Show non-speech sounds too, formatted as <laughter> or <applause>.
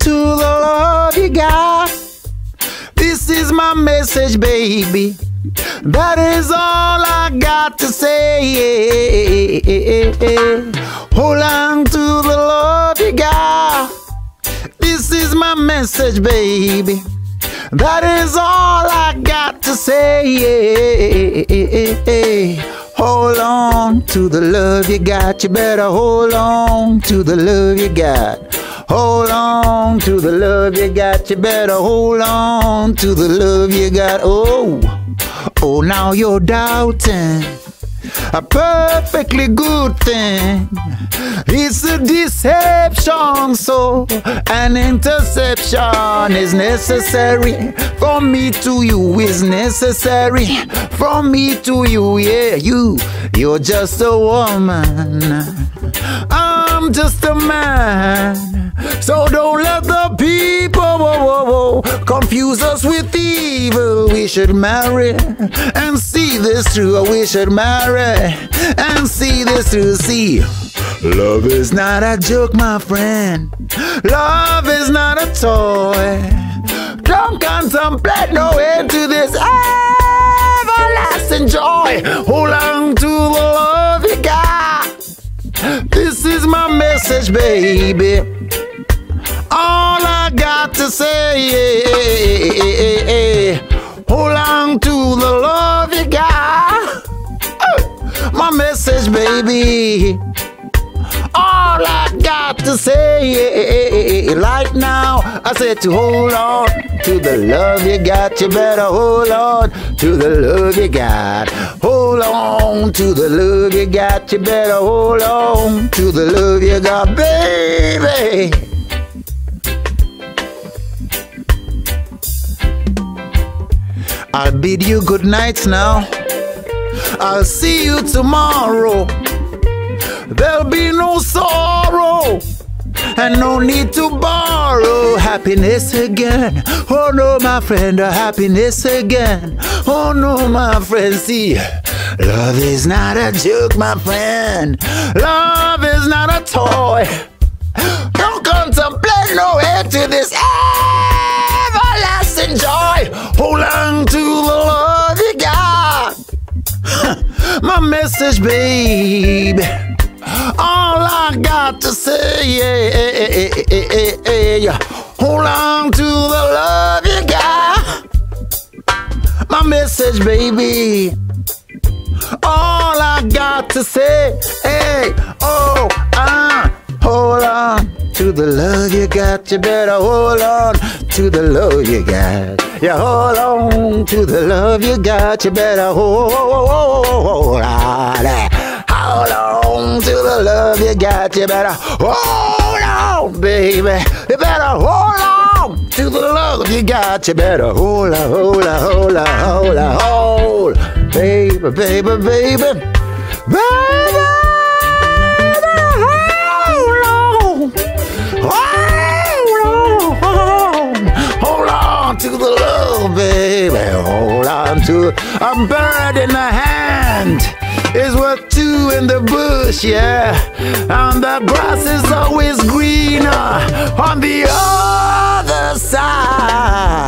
to the love you got, This is my message, baby. That is all I got to say. Hold on to the love you got. This is my message, baby. That is all I got to say. Hold on to the love you got. You better hold on to the love you got. Hold on to the love you got. You better hold on to the love you got. Oh, oh, now you're doubting a perfectly good thing. It's a deception, so an interception is necessary. From me to you is necessary. From me to you, yeah, you, you're just a woman. I'm just a man. So don't let the people whoa, whoa, whoa, confuse us with evil. We should marry and see this through. Oh, we should marry and see this through. See, love is not a joke, my friend. Love is not a toy. Don't contemplate no end to this everlasting joy. Hold baby. All I got to say, hold on to the love you got. Oh, my message, baby. All I got to say, right now, I said to hold on to the love you got. You better hold on to the love you got. Hold on to the love you got. You better hold on to the love you got, baby. I'll bid you good nights now. I'll see you tomorrow. There'll be no sorrow and no need to borrow happiness again. Oh no, my friend, happiness again. Oh no, my friend, see, love is not a joke, my friend. Love is not a toy. Don't contemplate no end to this everlasting joy. Hold on to the love you got. <laughs> my message, babe. All I got to say, yeah, yeah, yeah, hold on to the love you got. My message, baby. All I got to say, hey, oh, ah, hold on to the love you got. You better hold on to the love you got. Yeah, hold on to the love you got. You better hold, on. Hold on to the love you got. You better hold baby. You better hold on to the love you got. You better hold on, hold on, hold on, hold on, hold. Baby, baby, baby. Baby, hold on. Hold on. Hold on to the love, baby. Hold on to a bird in the hand is worth two in the bush, yeah. And the grass is always greener on the other side.